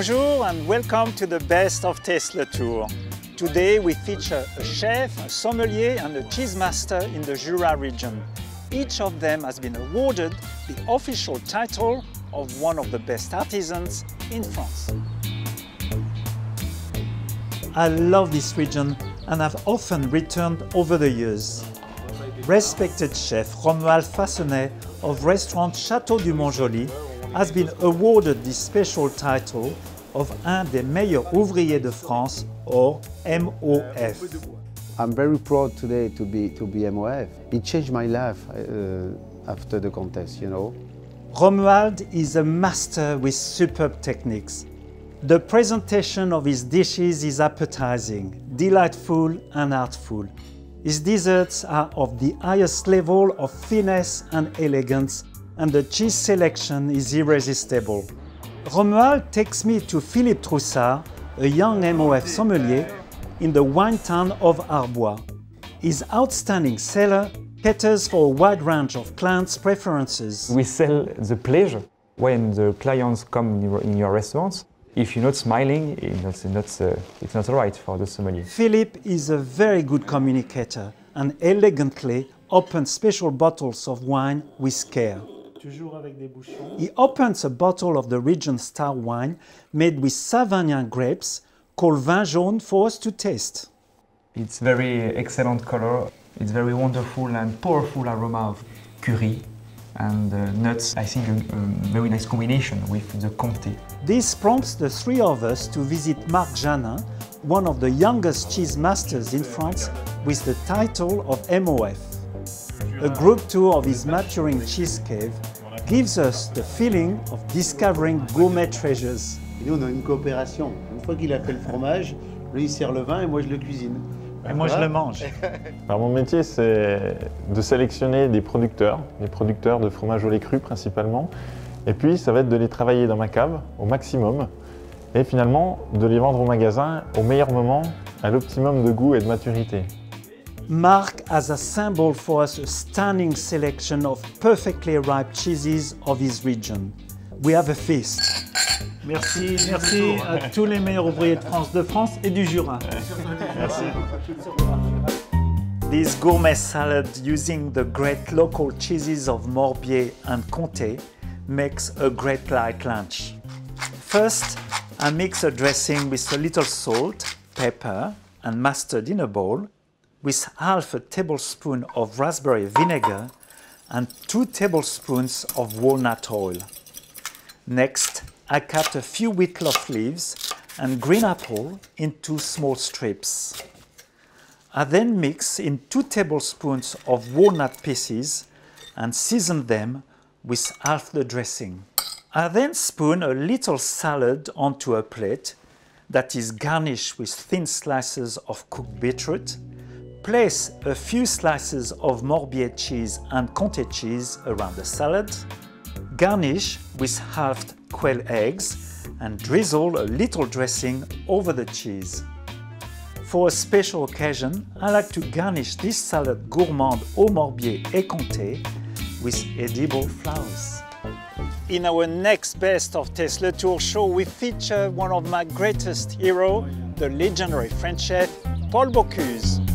Bonjour and welcome to the Best of Taste Le Tour. Today we feature a chef, a sommelier and a cheese master in the Jura region. Each of them has been awarded the official title of one of the best artisans in France. I love this region and have often returned over the years. Respected chef Romuald Fassenet of restaurant Château du Mont-Joly has been awarded this special title of un des meilleurs ouvriers de France or MOF. I'm very proud today to be, to be MOF. It changed my life uh, after the contest, you know. Romuald is a master with superb techniques. The presentation of his dishes is appetizing, delightful and artful. His desserts are of the highest level of finesse and elegance and the cheese selection is irresistible. Romuald takes me to Philippe Troussard, a young MOF sommelier in the wine town of Arbois. His outstanding cellar caters for a wide range of clients' preferences. We sell the pleasure when the clients come in your, in your restaurants. If you're not smiling, it's not, uh, it's not right for the sommelier. Philippe is a very good communicator and elegantly opens special bottles of wine with care. He opens a bottle of the region star wine made with Savagnin grapes called Vin Jaune for us to taste. It's very excellent color. It's very wonderful and powerful aroma of curry and uh, nuts. I think a, a, very nice combination with the Comté. This prompts the three of us to visit Marc Janin, one of the youngest cheese masters in France with the title of MOF. A group tour of his maturing cheese cave gives us the feeling of discovering gourmet treasures. Et nous, on a une coopération. Une fois qu'il a fait le fromage, lui, il sert le vin et moi, je le cuisine. Et moi, je le mange. Alors, mon métier, c'est de sélectionner des producteurs, des producteurs de fromage au lait cru principalement. Et puis, ça va être de les travailler dans ma cave au maximum. Et finalement, de les vendre au magasin au meilleur moment, à l'optimum de goût et de maturité. Marc has assembled for us a stunning selection of perfectly ripe cheeses of his region. We have a feast. Merci, merci à tous les meilleurs ouvriers de France, de France et du Jura. Merci. This gourmet salad using the great local cheeses of Morbier and Comté makes a great light lunch. First, I mix a dressing with a little salt, pepper and mustard in a bowl with half a tablespoon of raspberry vinegar and 2 tablespoons of walnut oil. Next, I cut a few witloof leaves and green apple into small strips. I then mix in 2 tablespoons of walnut pieces and season them with half the dressing. I then spoon a little salad onto a plate that is garnished with thin slices of cooked beetroot, Place a few slices of Morbier cheese and Comté cheese around the salad. Garnish with halved quail eggs and drizzle a little dressing over the cheese. For a special occasion, I like to garnish this salad gourmand au Morbier et Comté with edible flowers. In our next Best of Le Tour show, we feature one of my greatest heroes, the legendary French chef Paul Bocuse.